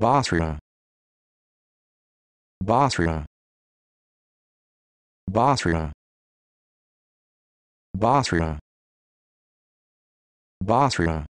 Basra Basra Basra Basra Basra